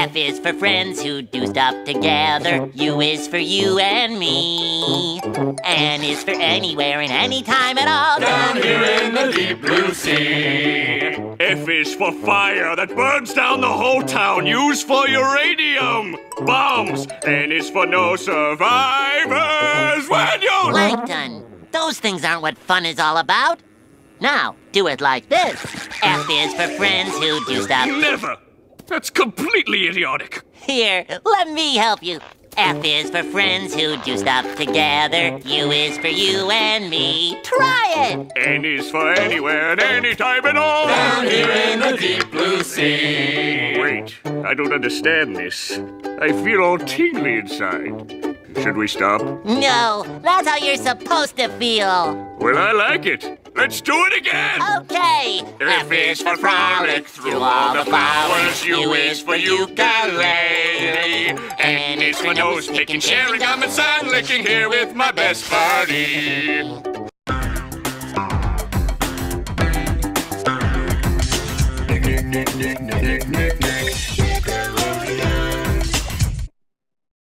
F is for friends who do stuff together. U is for you and me. N is for anywhere and anytime at all. Down here in the deep blue sea. F is for fire that burns down the whole town. Use for uranium bombs. N is for no survivors when you Plankton. Those things aren't what fun is all about. Now, do it like this. F is for friends who do stuff. Never. That's completely idiotic. Here, let me help you. F is for friends who do stuff together. U is for you and me. Try it. N is for anywhere and anytime at all. Down here in the deep blue sea. Wait, I don't understand this. I feel all tingly inside. Should we stop? No, that's how you're supposed to feel. Well, I like it. Let's do it again. Okay. F is for frolic through all the flowers. U is for ukulele. N is for nose picking, sharing gum and sun licking here with my best buddy. Nick, nick, nick, nick, nick, nick, nick.